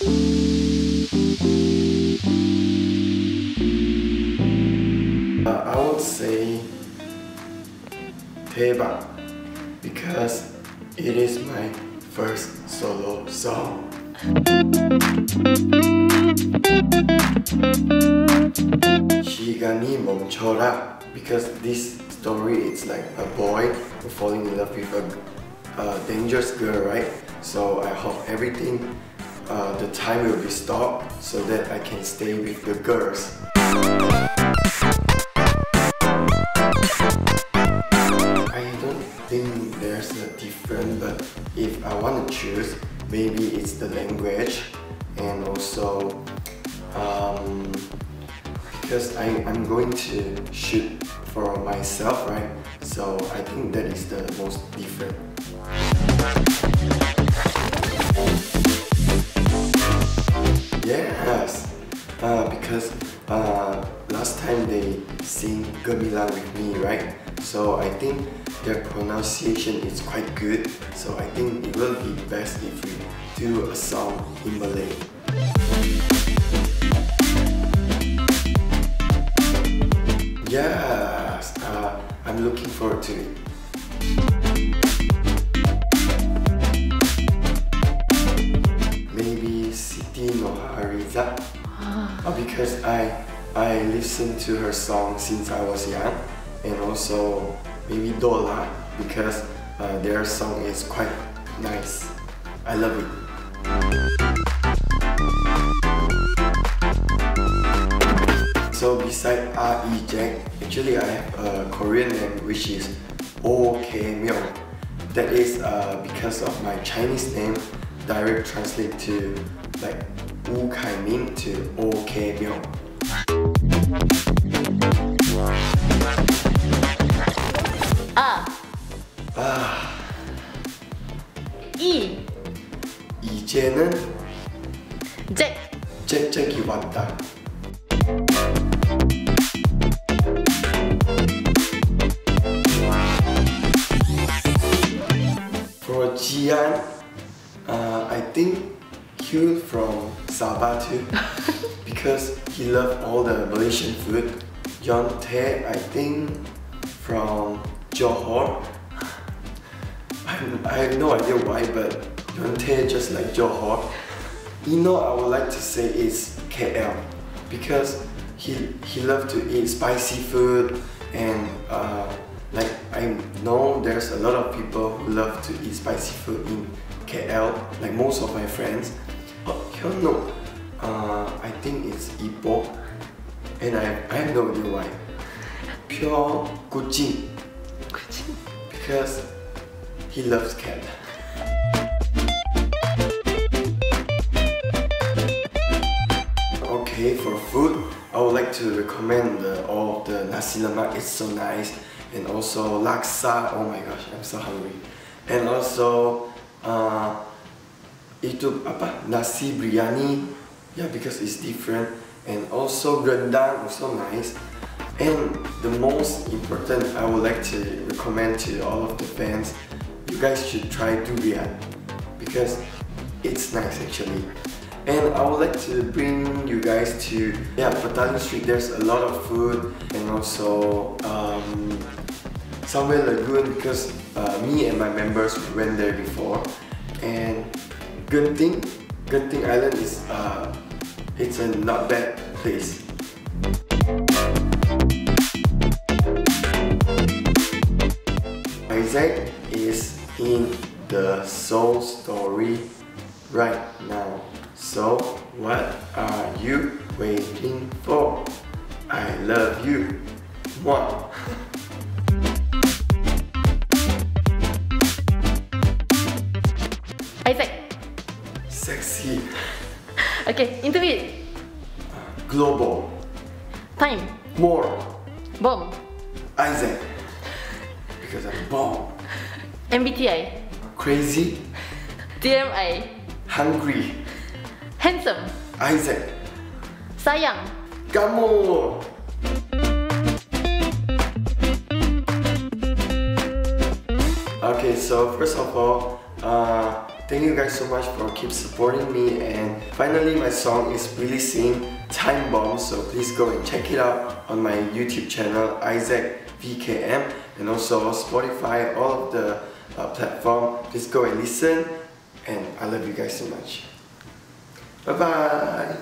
I would say Teba because it is my first solo song. Shigani Momchora because this story it's like a boy falling in love with a, a dangerous girl, right? So I hope everything the time will be stopped so that I can stay with the girls. I don't think there's a difference, but if I want to choose, maybe it's the language and also um, because I, I'm going to shoot for myself, right? So I think that is the most different. Yes, uh, because uh, last time they sing Gemilang with me, right? So I think their pronunciation is quite good. So I think it will be best if we do a song in Malay. Yes, uh, I'm looking forward to it. Because I I listened to her song since I was young, and also maybe Dolla because uh, their song is quite nice. I love it. So beside R.E. Jack, actually I have a Korean name which is O K Myung. That is uh, because of my Chinese name direct translate to like Min to Myung. 아, 아 이, 이제는 잭, 잭잭이 왔다. For Jian, uh, I think he from Sabah too because he loved all the Malaysian food. Yon Tae, I think from Johor. I have no idea why, but Yeontae just like Johor. Eno, I would like to say is KL because he he loved to eat spicy food and uh, like I know there's a lot of people who love to eat spicy food in KL, like most of my friends. Hyunno, uh, I think it's Ipoh, and I, I have no idea why. Pure Gucci. Gucci? because he loves cat. Okay, for food, I would like to recommend the, all the nasi lemak. It's so nice, and also laksa. Oh my gosh, I'm so hungry. And also, uh, itu apa nasi biryani. Yeah, because it's different. And also rendang, also nice. And the most important, I would like to recommend to all of the fans, you guys should try durian because it's nice actually. And I would like to bring you guys to yeah Petaling Street. There's a lot of food and also um, Sunway Lagoon because uh, me and my members went there before. And Genting, Genting Island is uh, it's a not bad place. Isaac is in the Seoul Story right now. So what are you waiting for? I love you. Mwah. Okay, interview. Global. Time. More. Bomb. Isaac. Because I'm bomb. MBTI. Crazy. TMI. Hungry. Handsome. Isaac. Sayang. Kamu. Okay, so first of all, uh, Thank you guys so much for keep supporting me. And finally my song is releasing Time Bomb so please go and check it out on my YouTube channel Isaac VKM and also Spotify all of the uh, platform. Please go and listen and I love you guys so much. Bye bye